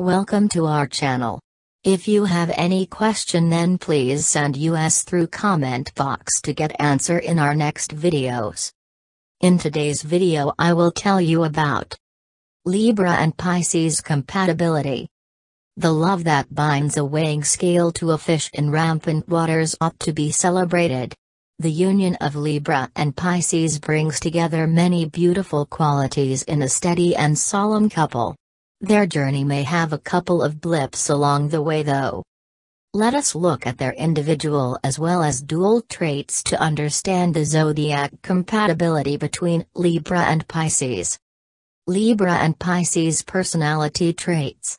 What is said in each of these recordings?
Welcome to our channel. If you have any question then please send us through comment box to get answer in our next videos. In today's video I will tell you about Libra and Pisces compatibility. The love that binds a weighing scale to a fish in rampant waters ought to be celebrated. The union of Libra and Pisces brings together many beautiful qualities in a steady and solemn couple. Their journey may have a couple of blips along the way though. Let us look at their individual as well as dual traits to understand the zodiac compatibility between Libra and Pisces. Libra and Pisces personality traits.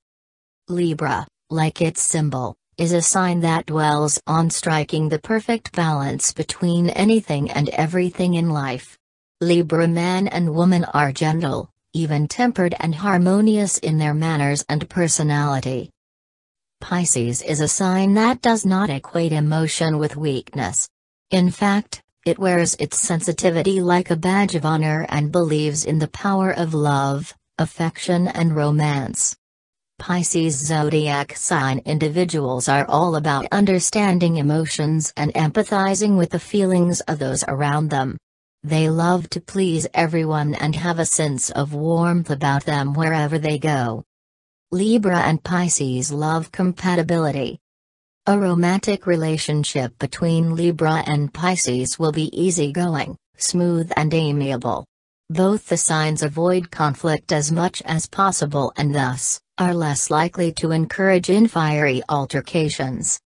Libra, like its symbol, is a sign that dwells on striking the perfect balance between anything and everything in life. Libra man and woman are gentle, even-tempered and harmonious in their manners and personality. Pisces is a sign that does not equate emotion with weakness. In fact, it wears its sensitivity like a badge of honor and believes in the power of love, affection and romance. Pisces zodiac sign individuals are all about understanding emotions and empathizing with the feelings of those around them. They love to please everyone and have a sense of warmth about them wherever they go. Libra and Pisces love compatibility. A romantic relationship between Libra and Pisces will be easygoing, smooth and amiable. Both the signs avoid conflict as much as possible and thus, are less likely to encourage in fiery altercations.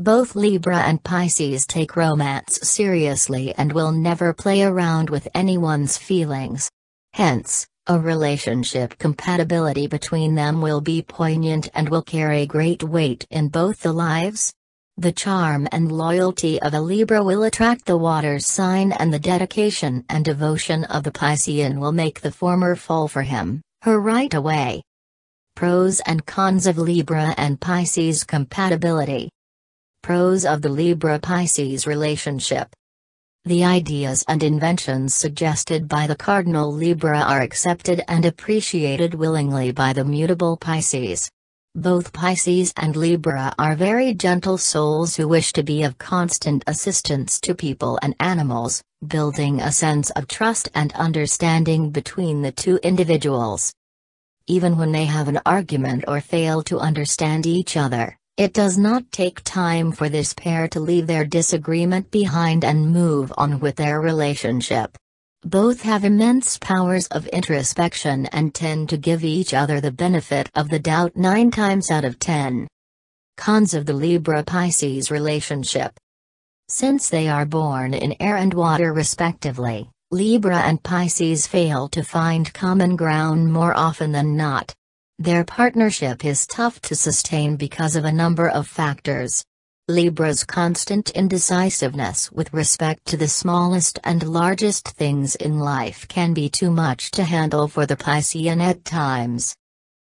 Both Libra and Pisces take romance seriously and will never play around with anyone's feelings. Hence, a relationship compatibility between them will be poignant and will carry great weight in both the lives. The charm and loyalty of a Libra will attract the water sign and the dedication and devotion of the Piscean will make the former fall for him, her right away. Pros and cons of Libra and Pisces compatibility. Pros of the Libra Pisces relationship. The ideas and inventions suggested by the cardinal Libra are accepted and appreciated willingly by the mutable Pisces. Both Pisces and Libra are very gentle souls who wish to be of constant assistance to people and animals, building a sense of trust and understanding between the two individuals. Even when they have an argument or fail to understand each other, it does not take time for this pair to leave their disagreement behind and move on with their relationship. Both have immense powers of introspection and tend to give each other the benefit of the doubt 9 times out of 10. Cons of the Libra Pisces relationship. Since they are born in air and water respectively, Libra and Pisces fail to find common ground more often than not. Their partnership is tough to sustain because of a number of factors. Libra's constant indecisiveness with respect to the smallest and largest things in life can be too much to handle for the Piscean at times.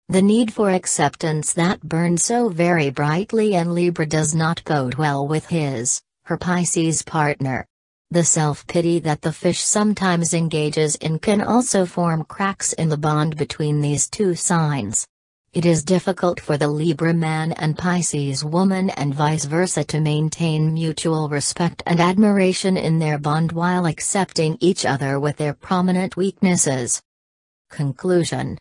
The need for acceptance that burns so very brightly and Libra does not bode well with his, her Pisces partner. The self-pity that the fish sometimes engages in can also form cracks in the bond between these two signs. It is difficult for the Libra man and Pisces woman and vice versa to maintain mutual respect and admiration in their bond while accepting each other with their prominent weaknesses. Conclusion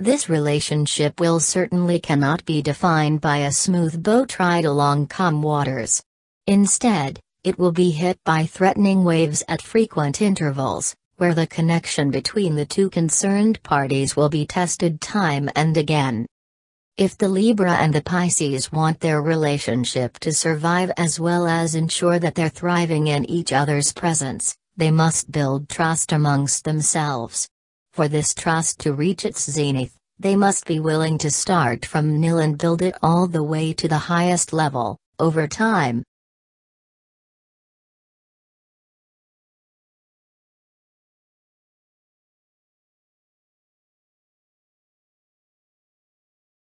This relationship will certainly cannot be defined by a smooth boat ride along calm waters. Instead, it will be hit by threatening waves at frequent intervals, where the connection between the two concerned parties will be tested time and again. If the Libra and the Pisces want their relationship to survive as well as ensure that they're thriving in each other's presence, they must build trust amongst themselves. For this trust to reach its zenith, they must be willing to start from nil and build it all the way to the highest level, over time.